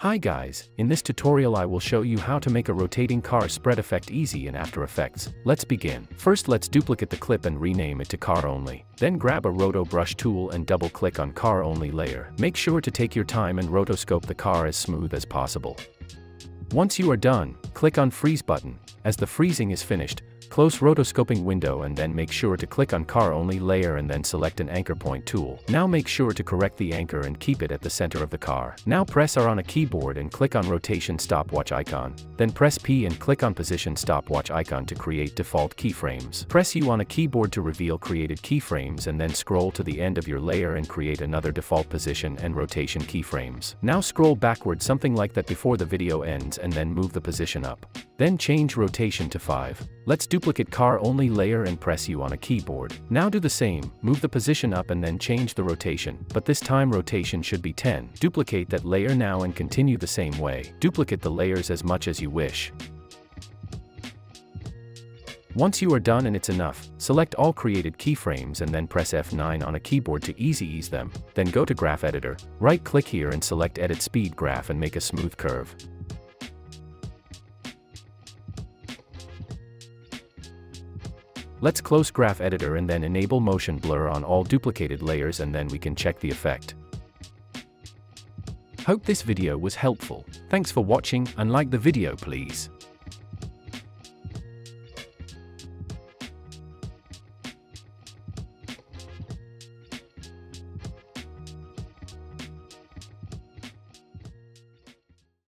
Hi guys, in this tutorial I will show you how to make a rotating car spread effect easy in After Effects. Let's begin. First let's duplicate the clip and rename it to car only. Then grab a roto brush tool and double click on car only layer. Make sure to take your time and rotoscope the car as smooth as possible. Once you are done, click on freeze button. As the freezing is finished, Close rotoscoping window and then make sure to click on car only layer and then select an anchor point tool. Now make sure to correct the anchor and keep it at the center of the car. Now press R on a keyboard and click on rotation stopwatch icon. Then press P and click on position stopwatch icon to create default keyframes. Press U on a keyboard to reveal created keyframes and then scroll to the end of your layer and create another default position and rotation keyframes. Now scroll backward something like that before the video ends and then move the position up. Then change rotation to 5. Let's duplicate car only layer and press U on a keyboard. Now do the same, move the position up and then change the rotation, but this time rotation should be 10. Duplicate that layer now and continue the same way. Duplicate the layers as much as you wish. Once you are done and it's enough, select all created keyframes and then press F9 on a keyboard to easy ease them. Then go to Graph Editor, right click here and select Edit Speed Graph and make a smooth curve. Let's close Graph Editor and then enable Motion Blur on all duplicated layers and then we can check the effect. Hope this video was helpful, thanks for watching and like the video please.